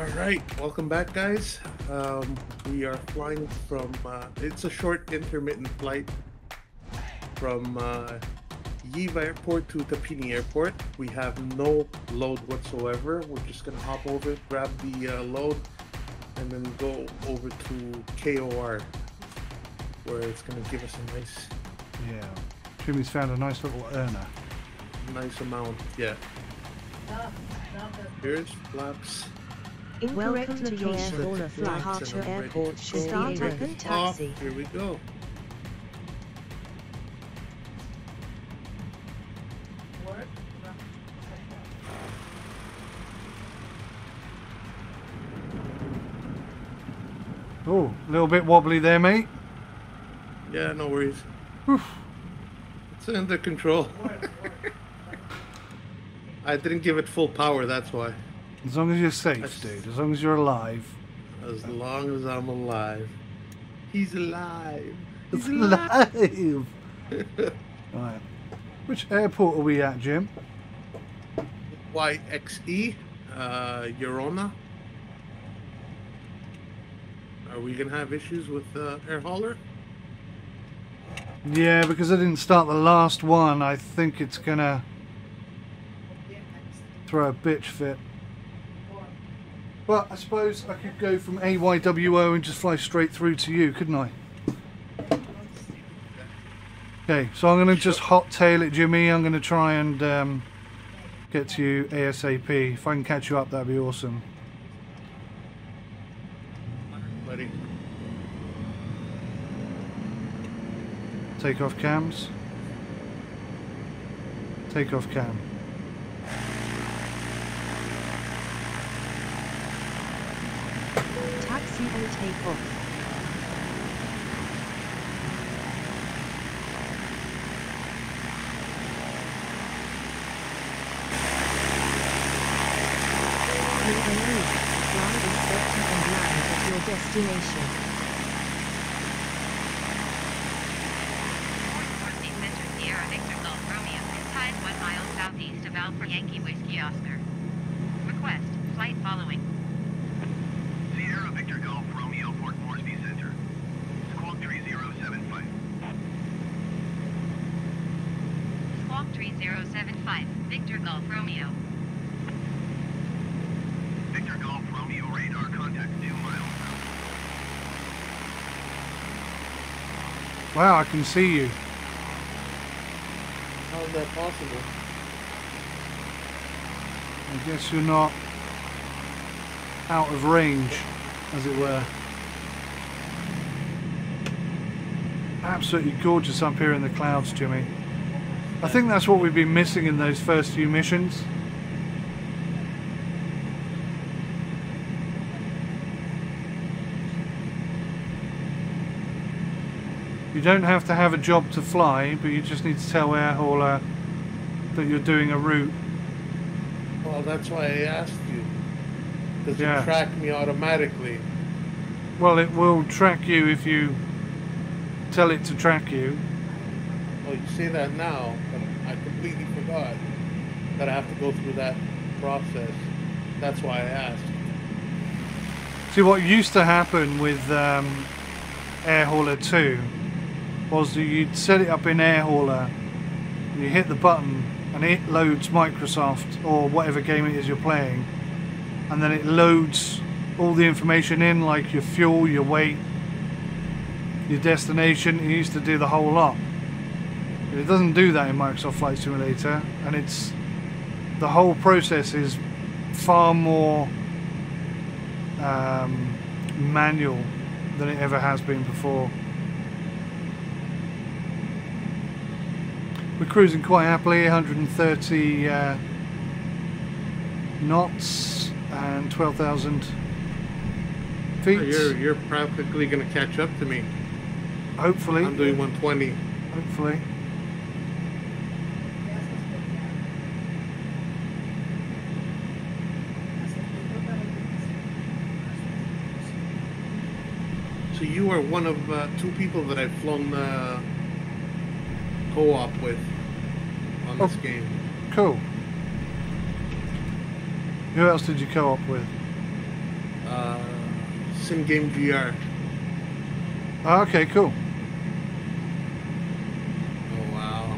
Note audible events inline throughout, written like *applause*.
All right, welcome back, guys. Um, we are flying from. Uh, it's a short intermittent flight from uh, Yiva Airport to Tapini Airport. We have no load whatsoever. We're just gonna hop over, grab the uh, load, and then go over to KOR, where it's gonna give us a nice, Yeah. Jimmy's found a nice little earner. nice amount. Yeah. Here's flaps. Welcome to location. KSL Flights Departure and I'm ready Airport to start up and off. taxi. Oh, here we go. Oh, a little bit wobbly there, mate. Yeah, no worries. Whew. It's under control. *laughs* I didn't give it full power, that's why. As long as you're safe, That's- dude. As long as you're alive. As long as I'm alive. He's alive. He's *laughs* alive. *laughs* right. Which airport are we at, Jim? YXE, uh, Yorona. Are we gonna have issues with uh, air hauler? Yeah, because I didn't start the last one, I think it's gonna throw a bitch fit. Well, I suppose I could go from AYWO and just fly straight through to you, couldn't I? Okay, so I'm going to just hot tail it, Jimmy. I'm going to try and um, get to you ASAP. If I can catch you up, that'd be awesome. Buddy. Take off cams. Take off cam. Taxi and take off. You are ready. Fly in safety and land at your destination. Northeast Center Sierra Victor Golf Romeo is tied one mile southeast of Alpha Yankee Whiskey Oscar. Request, flight following. Sierra Victor Golf Romeo Port Moresby Center. Squawk 3075. Squawk 3075, Victor Golf Romeo. Victor Golf Romeo radar contact 2 miles south. Wow, I can see you. How is that possible? I guess you're not out of range, as it were. Absolutely gorgeous up here in the clouds, Jimmy. I think that's what we've been missing in those first few missions. You don't have to have a job to fly, but you just need to tell air hauler that you're doing a route Well, that's why I asked you. Does Yeah. it track me automatically? Well, it will track you if you tell it to track you. Well, you say that now, but I completely forgot that I have to go through that process. That's why I asked. See, what used to happen with um, Air Hauler 2 was that you'd set it up in Air Hauler, you hit the button, and it loads Microsoft or whatever game it is you're playing, and then it loads all the information in, like your fuel, your weight, your destination. It used to do the whole lot. It doesn't do that in Microsoft Flight Simulator, and it's the whole process is far more um, manual than it ever has been before. We're cruising quite happily, 130 uh, knots and 12,000 feet. You're you're practically gonna catch up to me. hopefully, I'm doing 120. hopefully. So you are one of uh, two people that I've flown uh, co-op with on this Oh. game. Cool. Who else did you co-op with? Uh, it's in game VR. Oh, okay, cool. Oh wow.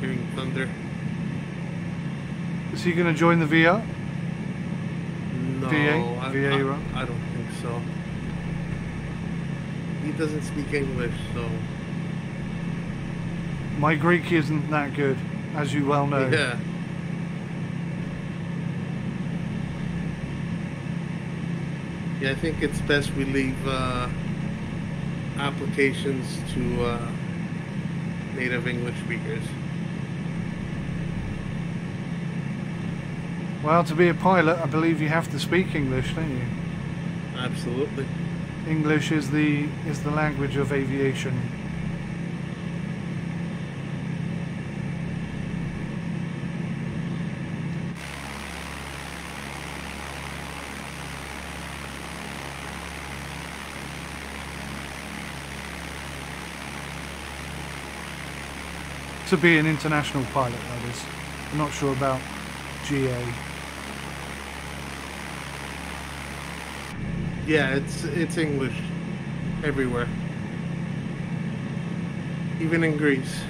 Hearing thunder. Is he going to join the VR? No, VA? I, VA, I. I don't think so. He doesn't speak English, so My Greek isn't that good, as you well know. yeah. Yeah, I think it's best we leave uh, applications to uh, native English speakers. Well, to be a pilot, I believe you have to speak English, don't you? Absolutely. English is the is the language of aviation. To be an international pilot, that is. I'm not sure about GA. Yeah, it's it's English everywhere. Even in Greece.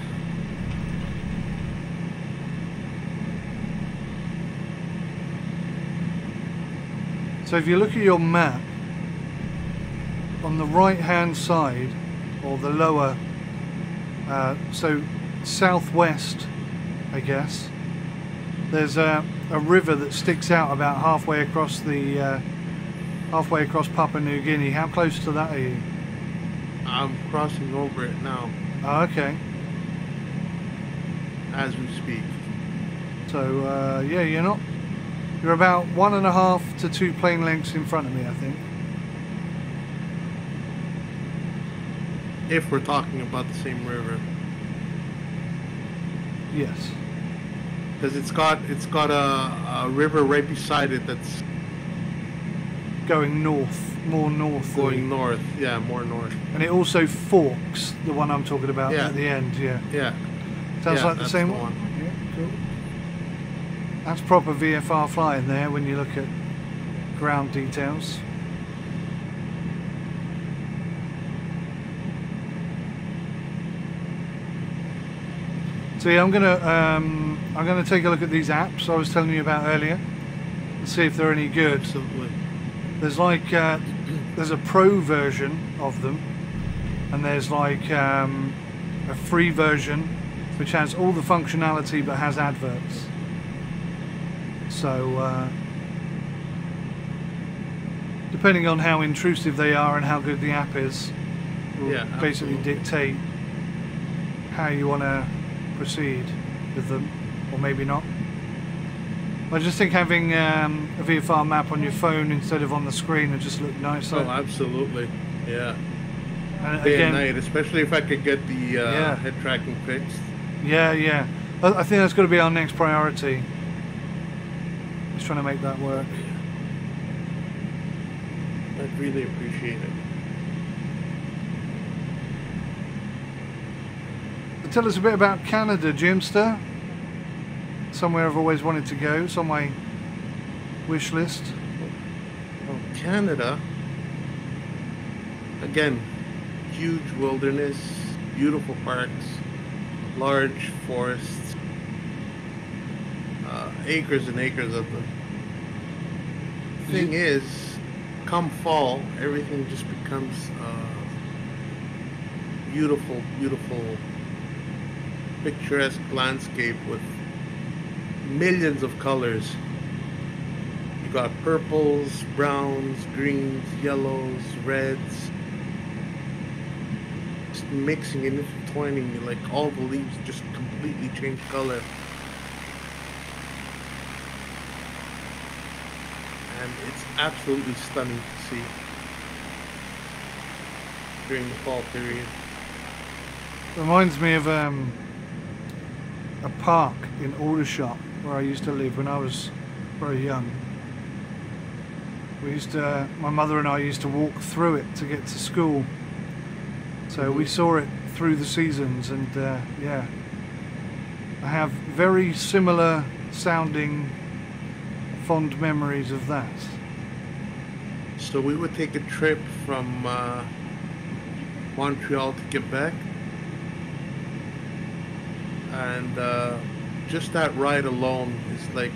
So if you look at your map, on the right hand side, or the lower, uh, so southwest, I guess, there's a, a river that sticks out about halfway across the, uh, halfway across Papua New Guinea. How close to that are you? I'm crossing over it now Oh, okay. as we speak. So uh, yeah, you're not. You're about one and a half to two plane lengths in front of me, I think. If we're talking about the same river, Yes. because it's got it's got a, a river right beside it that's Going north, more north. going north. Yeah, more north. And it also forks, the one I'm talking about Yeah. at the end, yeah. Yeah. Sounds Yeah, like the that's same the one. one. Yeah, cool. That's proper VFR flying there when you look at ground details. So yeah, I'm gonna um, I'm gonna take a look at these apps I was telling you about earlier and see if they're any good. Absolutely. There's like uh, there's a pro version of them, and there's like um, a free version which has all the functionality but has adverts. So uh, depending on how intrusive they are and how good the app is, will Yeah, basically dictate how you want to proceed with them, or maybe not. I just think having um, a VFR map on your phone instead of on the screen would just look nicer. Oh, absolutely. Yeah. and Day again, and night, especially if I could get the uh, Yeah. head tracking fixed. yeah, yeah. I, I think that's going to be our next priority. Just trying to make that work. I'd really appreciate it. Tell us a bit about Canada, Jimster. Somewhere I've always wanted to go. It's on my wish list. Oh, Canada. Again, huge wilderness, beautiful parks, large forests, uh, acres and acres of them. Thing is, come fall, everything just becomes uh, beautiful, beautiful, picturesque landscape with millions of colors. You got purples, browns, greens, yellows, reds. Just mixing and intertwining, like all the leaves just completely change color. And it's absolutely stunning to see during the fall period. Reminds me of um, a park in Aldershot where I used to live when I was very young. We used to, my mother and I used to walk through it to get to school. So we saw it through the seasons, and uh, yeah, I have very similar sounding fond memories of that. So we would take a trip from uh, Montreal to Quebec, and uh, just that ride alone is like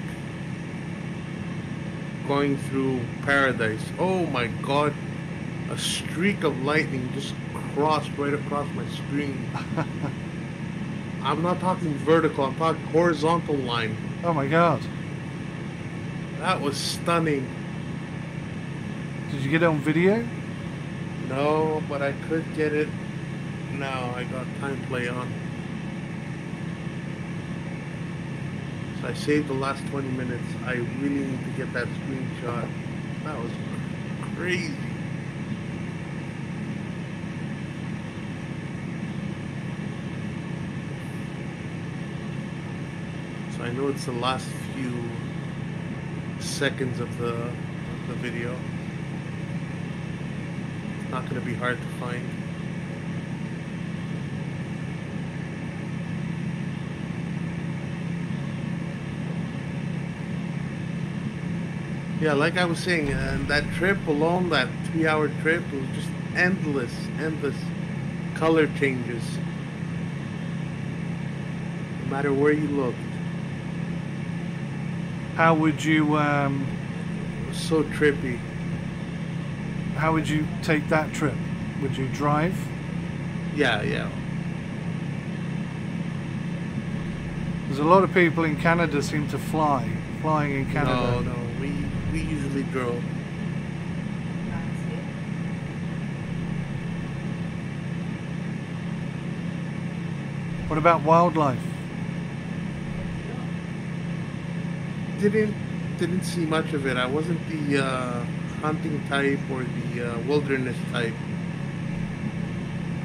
going through paradise. Oh my God! A streak of lightning just crossed right across my screen. *laughs* I'm not talking vertical. I'm talking horizontal line. Oh my god. That was stunning. Did you get it on video? No, but I could get it now. I got time play on. I saved the last 20 minutes. I really need to get that screenshot. That was crazy. So I know it's the last few seconds of the, of the video. It's not going to be hard to find. Yeah, like I was saying, uh, that trip alone, that three-hour trip was just endless, endless color changes. No matter where you looked, How would you um, it was so trippy. how would you take that trip? Would you drive? Yeah, yeah. There's a lot of people in Canada seem to fly, flying in Canada. No, no, we usually drove. What about wildlife? Didn't didn't see much of it. I wasn't the uh, hunting type or the uh, wilderness type.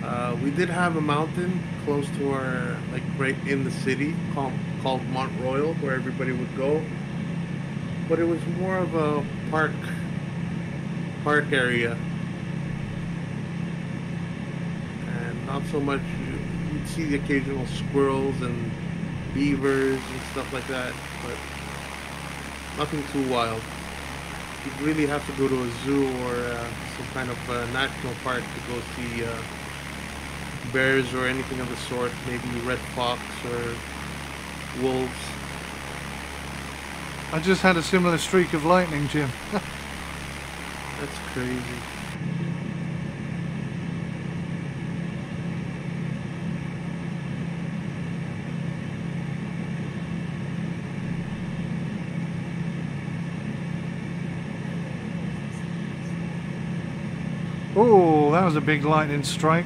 Uh, we did have a mountain close to our, like right in the city, called, called Mont Royal, where everybody would go. But it was more of a park, park area, and not so much. You'd see the occasional squirrels and beavers and stuff like that, but nothing too wild. You'd really have to go to a zoo or uh, some kind of uh, national park to go see uh, bears or anything of the sort. Maybe red fox or wolves. I just had a similar streak of lightning, Jim. *laughs* That's crazy. Oh, that was a big lightning strike.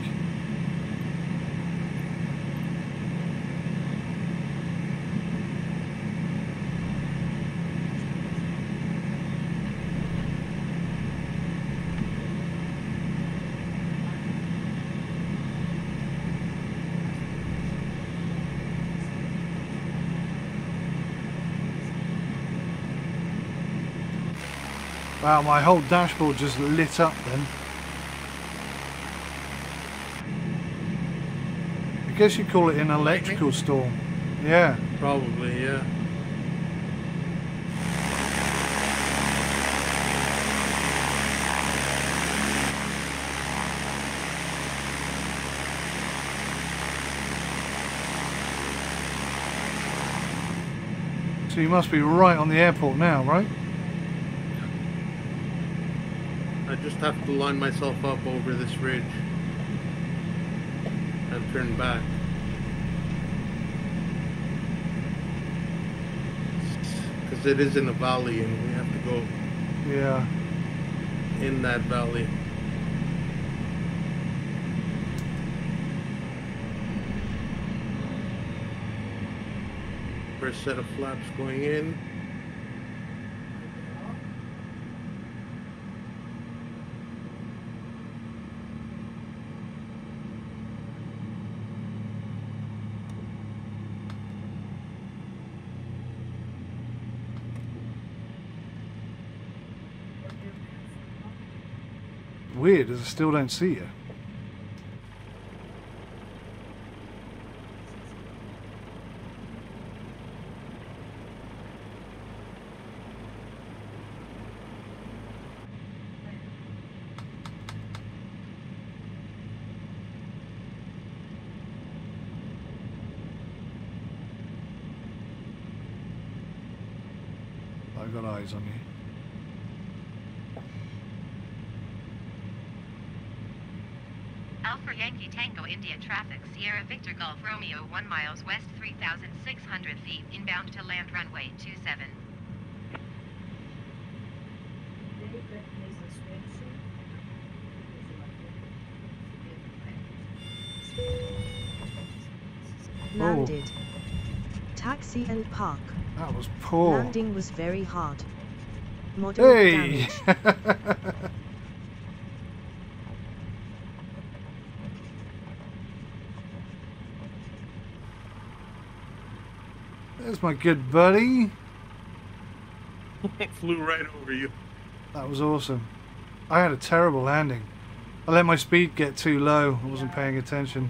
Wow, my whole dashboard just lit up then. I guess you call it an electrical storm. Yeah. Probably, yeah. So you must be right on the airport now, right? I just have to line myself up over this ridge and turn back. Because it is in a valley and we have to go Yeah. in that valley. First set of flaps going in. Weird, as I still don't see you. I've got eyes on you. Alpha Yankee Tango India traffic Sierra Victor Golf Romeo 1 miles west 3,600 feet inbound to land runway 27. Landed. Taxi and park. That was poor. Landing was very hard. Moderate. Hey! damage. *laughs* There's my good buddy. *laughs* Flew right over you. That was awesome. I had a terrible landing. I let my speed get too low. I wasn't paying attention.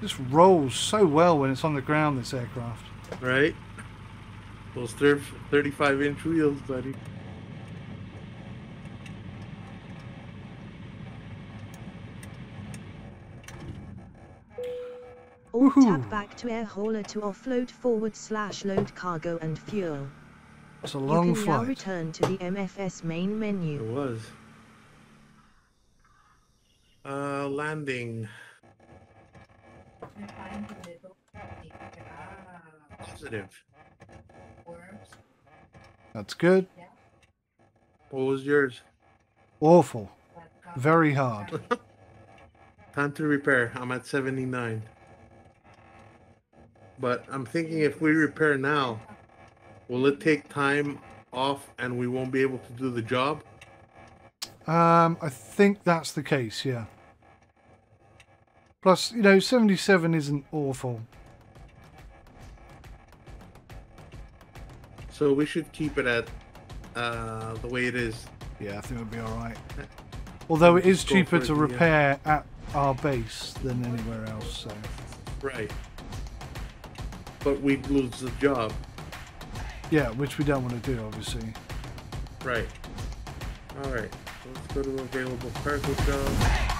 Just rolls so well when it's on the ground, this aircraft. Right? Those 35 inch wheels, buddy. Woohoo. tap back to air hauler to offload forward slash load cargo and fuel. It's a long You long can now return to the MFS main menu. It was. Uh, landing. Positive. That's good. What was yours? Awful. Very hard. *laughs* Time to repair. I'm at 79. But I'm thinking if we repair now, will it take time off and we won't be able to do the job? Um, I think that's the case, yeah. Plus, you know, 77 isn't awful. So we should keep it at uh, the way it is. Yeah, I think it'll be alright. Although it is cheaper to repair at our base than anywhere else, so. Right. But we'd lose the job. Yeah, which we don't want to do, obviously. Right. Alright. Let's go to available cargo job.